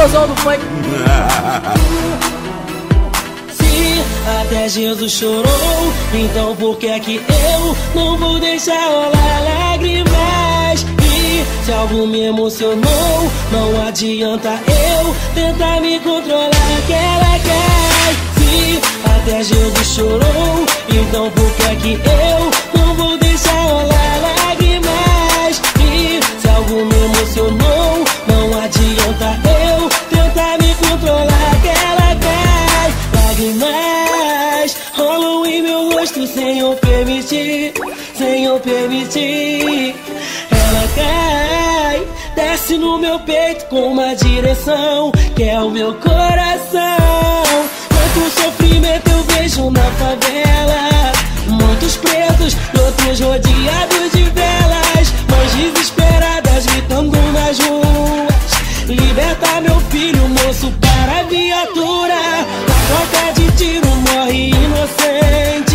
famosão do funk. Se até Jesus chorou, então por que é que eu não vou deixar rolar lágrimas? E se algo me emocionou, não adianta eu tentar me controlar que ela cai. Se até Jesus chorou, então por que é que eu rosto sem eu permitir, sem eu permitir. Ela cai, desce no meu peito com uma direção que é o meu coração. Quanto sofrimento eu vejo na favela. Muitos pretos outros rodeados de velas. Mães desesperadas gritando nas ruas. Liberta meu filho, moço, para a viatura. Na troca de tiro morre inocente.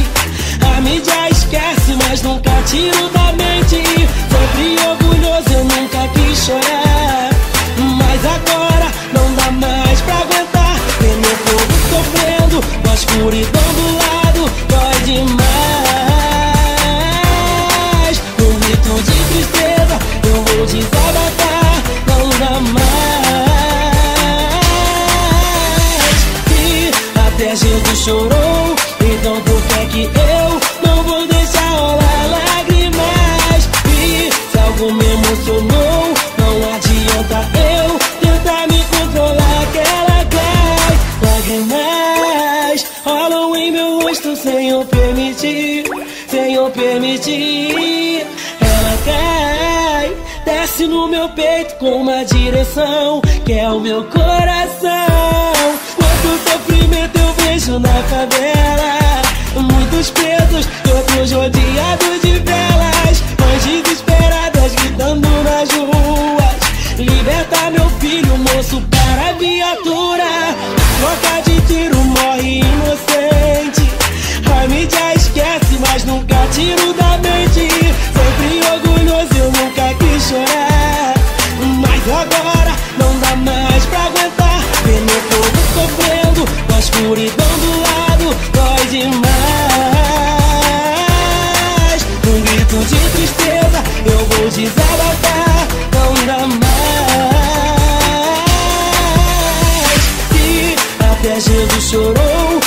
Tiro da mente. Sempre orgulhoso, eu nunca quis chorar. Mas agora não dá mais pra aguentar. Ver meu povo sofrendo, com a escuridão eu tentar me controlar que ela cai. Lágrimas rolam em meu rosto sem eu permitir, sem eu permitir. Ela cai, desce no meu peito com uma direção que é o meu coração. Quanto sofrimento eu vejo na favela. Muitos presos outros rodeados de velas. Para a viatura. Troca de tiro, morre inocente. A mídia esquece, mas nunca tiro da mente. Sempre orgulhoso, eu nunca quis chorar. Mas agora não dá mais pra aguentar. Ver meu povo sofrendo, a escuridão do lado, dói demais. Um grito de tristeza, eu vou desabafar. Não dá mais. Até Jesus chorou,